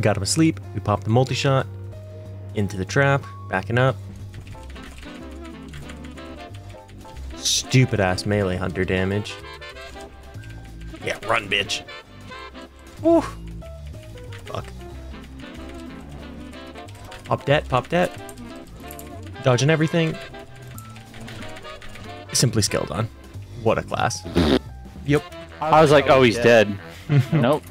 We got him asleep. We popped the multi-shot. Into the trap. Backing up. Stupid ass melee hunter damage. Yeah, run, bitch. Woo. Fuck. Pop that, pop that. Dodging everything. Simply skilled on. What a class. Yep. I was like, oh, he's dead. nope.